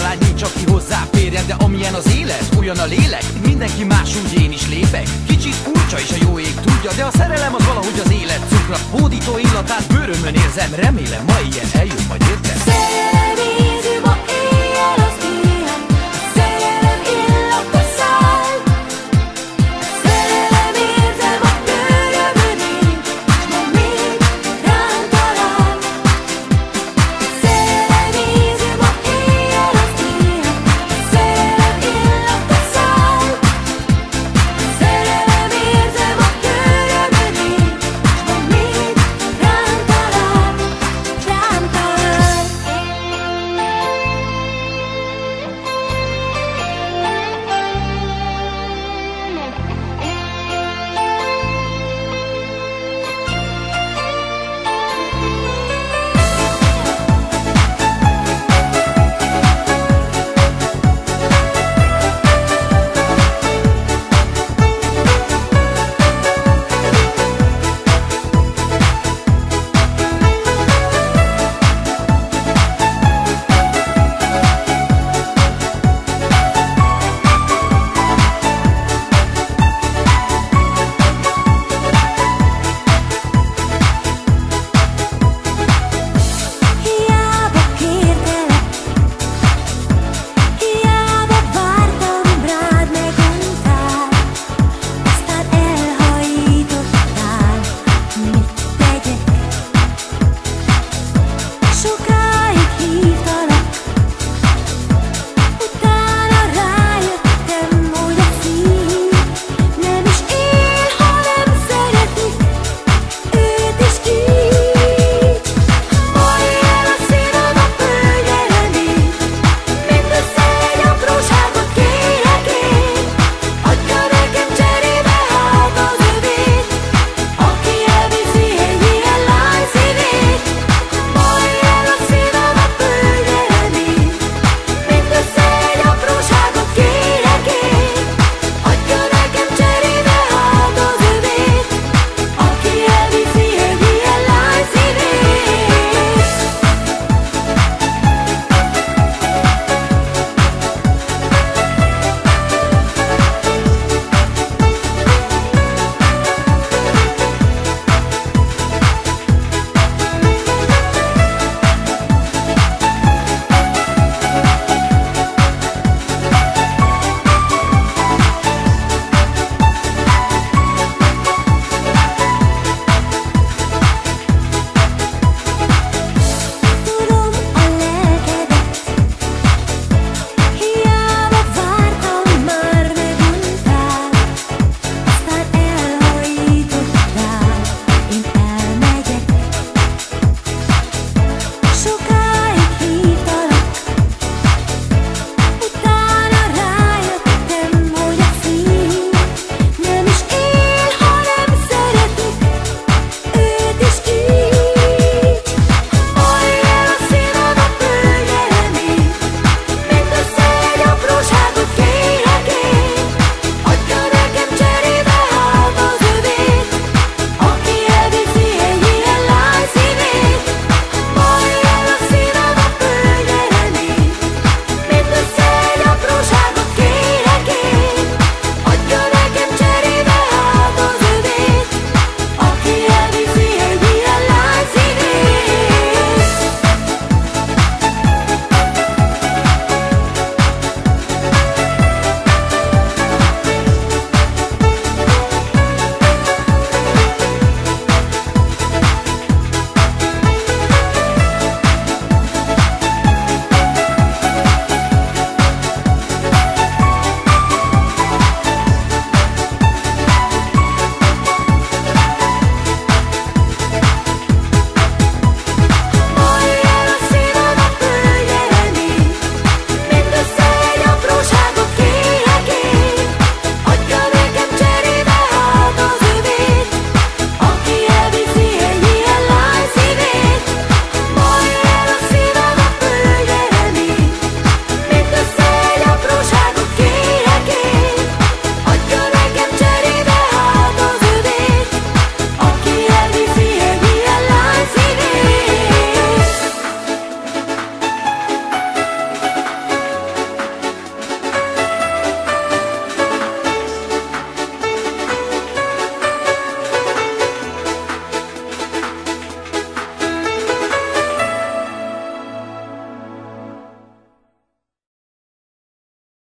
lány nincs, aki hozzáférjen De amilyen az élet, olyan a lélek. Mindenki más, úgy én is lépek. Kicsit furcsa és a jó ég tudja De a szerelem az valahogy az élet cukra. Hódító illatát bőrömön érzem Remélem ma ilyen eljön majd értem.